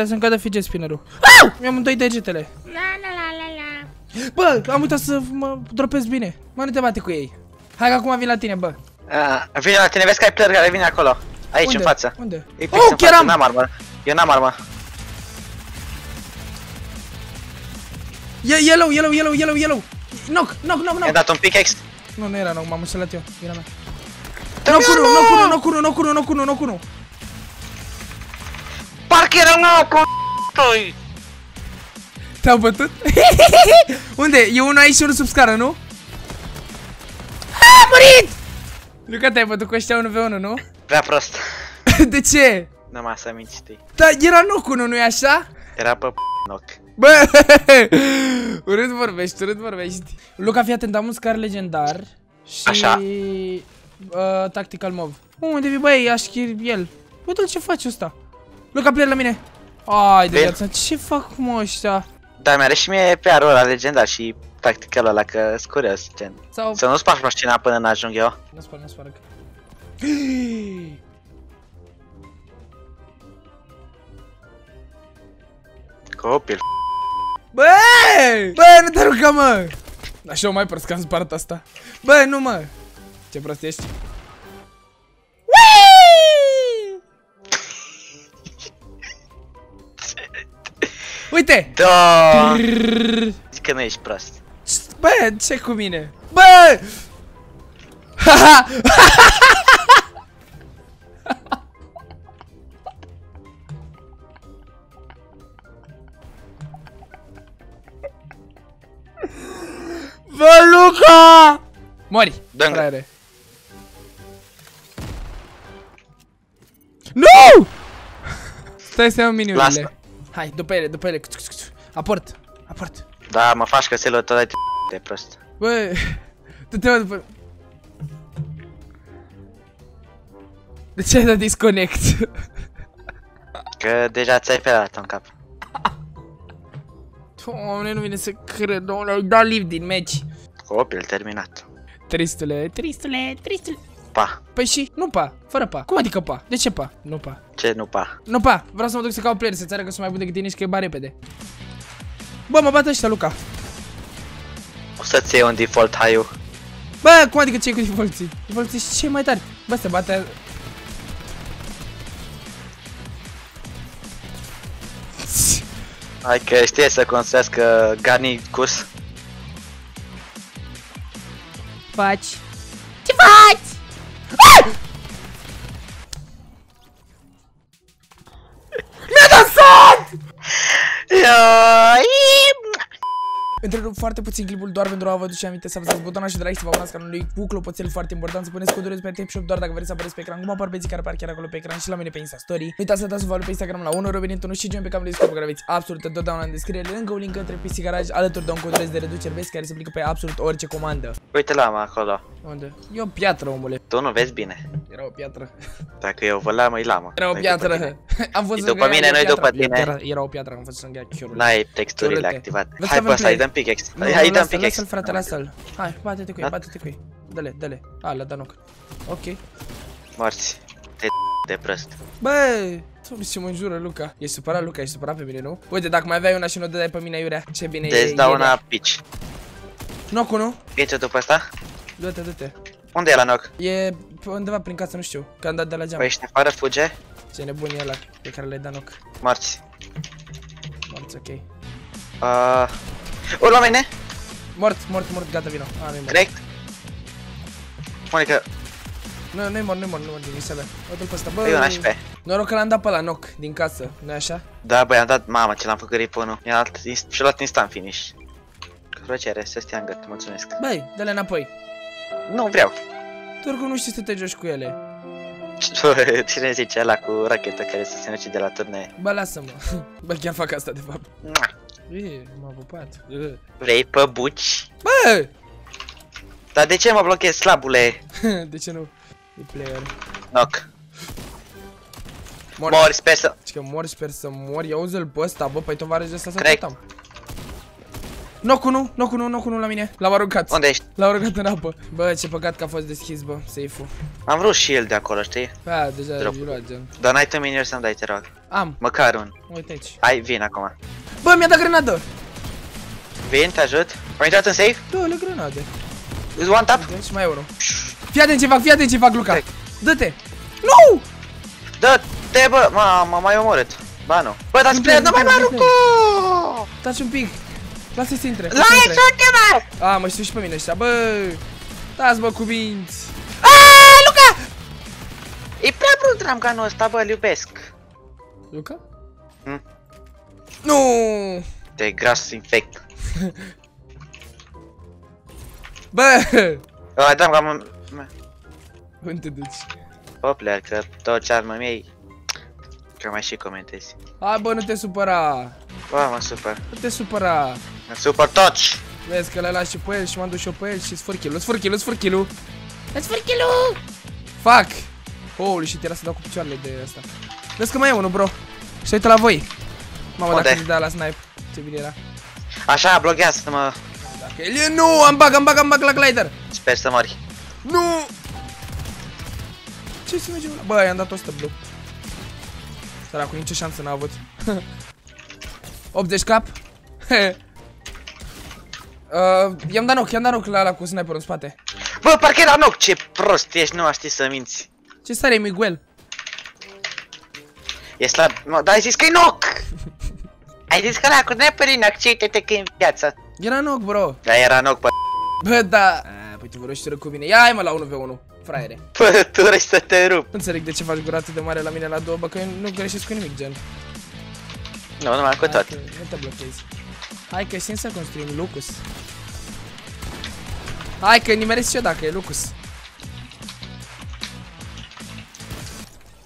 Trebuie să-mi cadă fidget spinnerul. Ah! Mi-am doi degetele. La la la la la. Bă, am uitat să mă dropez bine. Mă, nu te bate cu ei. Hai că acum vin la tine, bă. Ah, vine la tine, vezi că ai player care vine acolo. Aici, Unde? în față. Unde? E fix Oh, în chiar față, am! N-am armă. Eu n-am armă. E yellow, yellow, yellow, yellow, yellow. Knock, knock, knock, Mi-a knock. dat un pickaxe. Nu, nu era knock, m-am înșelat eu. Era mea. Knock unu, knock unu, knock unu, knock unu, knock unu, knock unu. Parcă era un cu Te-au bătut? Unde? E unul aici și unul sub scară, nu? A, murit! Luca, te-ai bătut cu ăștia 1v1, nu? Prea prost. De ce? Nu m-a să minți știi. Da, era knock unu, nu-i așa? Era pe knock. Bă, urât vorbești, urât vorbești. Luca, fii atent, am un scar legendar și... Așa. Uh, tactical mov. Unde vii, băi, așchir el. Uite-l ce face ăsta. Luca, plec la mine. Ai de Vin. viață, ce fac mă ăștia? Dar mi-are și mie pe arul ăla legendar și tactical ăla că sunt curios, gen. Sau... Să nu spargi mașina până n-ajung eu. Nu sparg, nu sparg. Copil. Bă! Bă, nu te ruga, mă! Așa o mai prost că am spart asta. Bă, nu, mă! Ce prost ești. Uite! Da. Zic că nu ești prost. Bă, ce cu mine? Bă! Haha! Bă, Luca! Mori! Dă-mi. Fraiere. Nu! Stai să iau miniurile. Lasă. Hai, după ele, după ele. Aport, aport. Da, mă faci căselul tot de de prost. Bă, tu te după... De ce ai dat disconnect? Că deja ți-ai pelat în cap. Doamne, nu vine să cred, doamne, ai dat live din meci. Copil terminat. Tristule, tristule, tristule. Pa. Păi și, nu pa, fără pa. Cum adică pa? De ce pa? Nu pa. Ce nu pa? Nu pa, vreau să mă duc să caut player, să-ți arăt că sunt mai bun decât tine și că e ba repede. Bă, mă bat ăștia, Luca. O să-ți iei un default high Bă, cum adică ce cu defaulții? Defaulții și cei mai tari. Bă, se bate... Hai că știe să construiască Garnicus. Faci. Întrerup foarte puțin clipul doar pentru a vă duce aminte să apăsați butonul și de like să vă abonați canalului cu clopoțel foarte important să puneți codul pe Shop doar dacă vreți să apareți pe ecran cum apar băieții care apar chiar acolo pe ecran și la mine pe Insta Story. Nu uitați să dați un follow pe Instagram la 1 Robinit 1 și join pe canalul Discord pe care aveți absolut întotdeauna în descriere lângă un link către PC Garage alături de un cod de reducere vezi care se aplică pe absolut orice comandă. Uite la mă acolo. Unde? E o piatră, omule. Tu nu vezi bine. Era o piatră. Dacă eu vă lamă, e lamă. Era o Nu-i după tine. piatră. Am fost E după mine, nu-i după tine. Era, era o piatră, am fost lângă chiorul. N-ai texturile Ciorete. activate. Vezi Hai că pe avem ăsta, îi play. dăm pickaxe. Nu, Hai, nu, îi dăm lasă-l, pickaxe. lasă-l frate, lasă-l. Hai, bate-te cu ei, Da? bate-te cu ei. Dă-le, dă-le. A, le-a dat knock. Ok. Morți. Te de prost. Bă, tu ce mă înjură, Luca. Ești supărat, Luca, ești supărat pe mine, nu? Uite, dacă mai aveai una și nu o dădeai pe mine, Iurea, ce bine e. Deci dau e una pitch. Knock nu? Ești după asta? Du-te, du-te. Unde e la knock? E pe undeva prin casă, nu știu. Că am dat de la geam. Păi ești afară, fuge. Ce nebun e ăla pe care le-ai dat knock. Morți. Morți, ok. Uh... O, la mine! Mort, mort, mort, gata, vino. A, nu-i mort. Corect. Monica, Nu, nu-i mort, nu-i mort, nu-i mort din visele. Uite-l pe ăsta, bă. e una și pe. Noroc că l-am dat pe la knock din casă, nu așa? Da, băi, am dat, mamă, ce l-am făcut riponul. I-a dat, și-a luat instant finish. Cu plăcere, să stea în gât, mulțumesc. Băi, dă-le înapoi. Nu vreau. Tu oricum nu știi să te joci cu ele. Cine zice ăla cu rachetă care să se nuce de la turnee? Bă, lasă-mă. Bă, chiar fac asta, de fapt. Mua. E, m-a pupat. E. Vrei pe buci? Bă! Dar de ce mă blochezi, slabule? De ce nu? E player. Knock. Mor. Mori, sper să... Deci că mor, sper să mor. Ia uzi-l pe ăsta, bă, păi tovarăș de ăsta să Corect. căutam. Knock 1, knock 1, knock 1 la mine. L-am aruncat. Unde ești? L-am aruncat în apă. Bă, ce păcat că a fost deschis, bă, safe-ul. Am vrut și el de acolo, știi? Da, deja Drop. ai luat, gen. Dar n-ai tu minier să-mi dai, te rog. Am, Măcar un. uite aici. Hai, vin acum. Bă, mi-a dat grenadă! Vin, te ajut. Ai intrat în safe? Dă-le grenade. Îți one tap? Deci mai e unul. Fii atent ce fac, fii atent ce fac, Luca. Trec. Dă-te! Nu! Dă-te, bă! Mă, mă mai omorât. Ba nu. Bă, dar Nu spre, nu mai mă plec, nu aruncă! Taci un pic. Lasă-i să intre. La lasă-i să intre. ce mă! A, mă știu și pe mine ăștia, bă! Dați mă cu minți! Aaaa, Luca! E prea brut tramganul ăsta, bă, îl iubesc. Luca? Hmm? Nu! De gras infect. Bă! Ăla, dam ca mă... Unde te duci? Popler, că tot ce armă mei... Că mai și comentezi. Hai bă, nu te supăra! Bă, mă supăr. Nu te supăra! Mă supăr toți! Vezi că le las și pe el și m-am dus și eu pe el și sfârchilul, sfârchilul, sfârchilul! Sfârchilul! Fac! Holy shit, era să dau cu picioarele de asta. Vezi că mai e unul, bro. Și uită la voi. Mamă, Unde? dacă îți dea la snipe. Ce bine era. Așa, bloghează-mă. Dacă el e... Nu! Am bag, am bag, am bag la glider! Sper să mori. Nu! Ce să mergem la... Bă, i-am dat 100 blue. Săracul, nicio șansă n-a avut. 80 cap. uh, i-am dat knock, i-am dat knock la ala cu sniper în spate. Bă, parcă era noc, ce prost ești, nu știi să minți. Ce stare e Miguel? E slab, mă, dar ai zis că e noc! ai zis că la cu neapărin accepte-te că e în viață. Era knock, bro. Dar era noc, bă. Bă, da. A, păi tu vorbești rău cu mine. Ia, hai mă la 1v1, fraiere. Bă, tu vrei să te rup. Nu înțeleg de ce faci gura atât de mare la mine la două, bă, că eu nu greșesc cu nimic, gen. Nu, numai cu tot. Hai că Nu te blochezi. Hai că știm să construim Lucus. Hai că nimeresc și eu dacă e Lucus.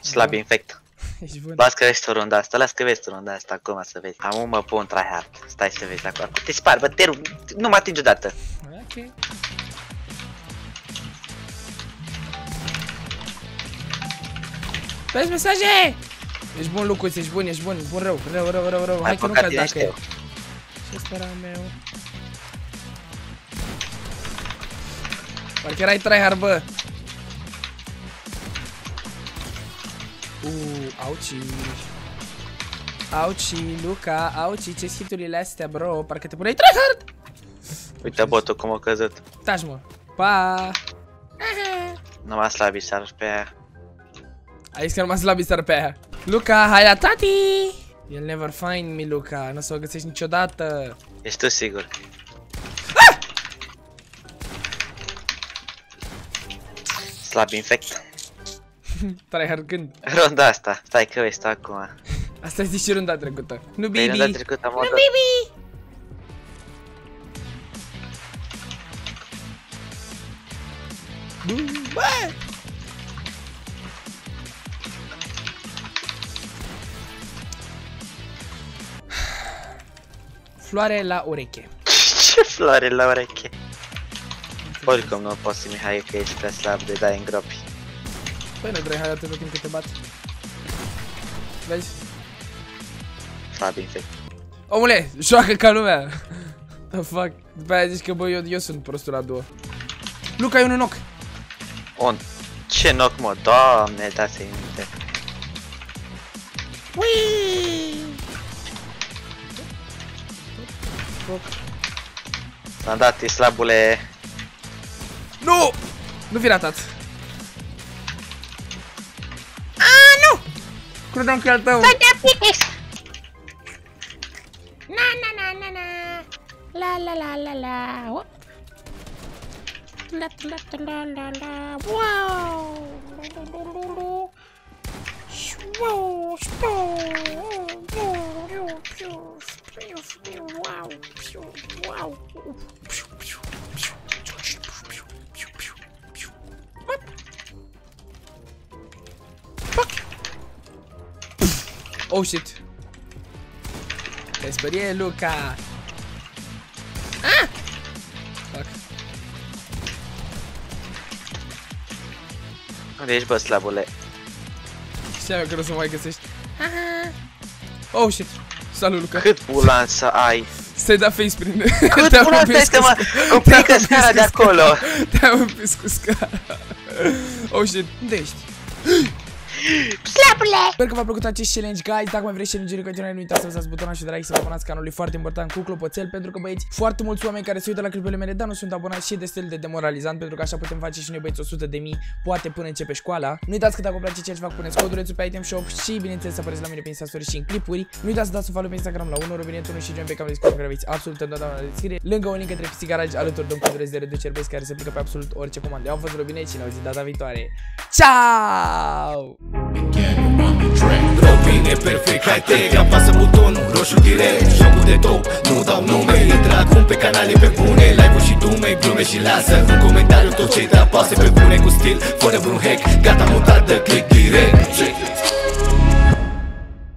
Slab infect. Ești bun. Las că vezi tu runda asta, las că vezi tu runda asta, acum să vezi. Am un mă pun tryhard. Stai să vezi acolo. Te spar, bă, te rup. Nu mă atingi odată. Ok. Vezi mesaje! Ești bun, Lucus, ești bun, ești bun, bun rău, rău, rău, rău, rău. Hai Ai că nu păcat, cazi ești dacă... eu. Ce spera meu? Parcă erai tryhard, bă. Uuu, auci. Auci, Luca, auci, ce hiturile astea, bro? Parcă te puneai tryhard! Uite botul cum a căzut. Taci, mă. Pa! Numai slabi s-ar pe aia. Ai zis că numai slabi sar pe aia. Luca, hai la tati! You'll never find me, Luca. Nu o să o găsești niciodată. Ești tu sigur. Slab infect. Tryhard când? Ronda asta. Stai că vezi tu acum. Asta zici și runda trecută. Nu, Pe baby! runda trecută am Nu, dat. baby! Nu, Bă! Floare la ureche. Ce floare la ureche. Oricum nu poți Mihai că ești prea slab de dai în gropi. Păi nu vrei, hai atâta timp cât te bat. Vezi? Slab infect. Omule, joacă ca lumea! The fuck? După aia zici că bă, eu, eu sunt prostul la două. Luca, e un knock! Un... Ce noc mă, doamne, da să minte. S-am dat, e slabule. Nu! Nu fi ratat. Credeam că e al tău. Na na na na na. La la la la la. Whoop. La la la la la. Wow. Wow. Wow. Oh shit. Te sperie, Luca. Ah! Fuck. Unde ești, bă, slabule? Știam eu că nu o să mai găsești. Oh shit. Salut, Luca. Cât bulan să ai? Stai da face prin... Cât Te-am până împins stai cu mă, scara. complică Te-am scara împins de cu acolo. Te-am împins cu scara. Oh shit, unde ești? Slapule! Sper că v-a plăcut acest challenge, guys. Dacă mai vreți challenge în continuare, nu uitați să apăsați butonul și de like să vă abonați canalului foarte important cu clopoțel pentru că băieți foarte mulți oameni care se uită la clipurile mele, dar nu sunt abonați și e destul de demoralizant pentru că așa putem face și noi băieți 100 de mii, poate până începe școala. Nu uitați că dacă vă place ceea ce fac, puneți codulețul pe item shop și bineînțeles să apareți la mine pe Insta Story și în clipuri. Nu uitați să dați un follow pe Instagram la 1 Robinet 1 și join pe canalul Discord care aveți absolut întotdeauna în descriere. Lângă un link către PC Garage alături de un cod de reducere băieți care se aplică pe absolut orice comandă. Eu am fost Robinet și ne auzim data viitoare. Ciao! Robin e perfect, hai te apasă butonul roșu direct. Jocul de top, nu dau nume. Intră acum pe canale pe bune. Live-uri și dume, glume și lasă. Un comentariu tot ce te apasă pe bune Cu stil, fără vreun hack. Gata mutat, dă click direct